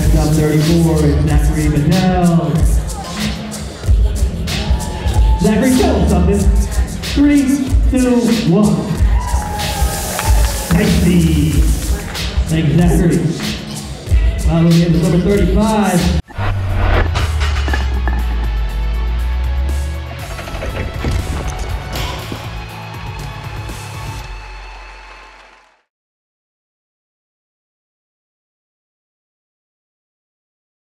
34 is Zachary Bedell. Zachary, tell us something. Three, two, one. Nicey. Thank you, Zachary. Finally, we have number 35.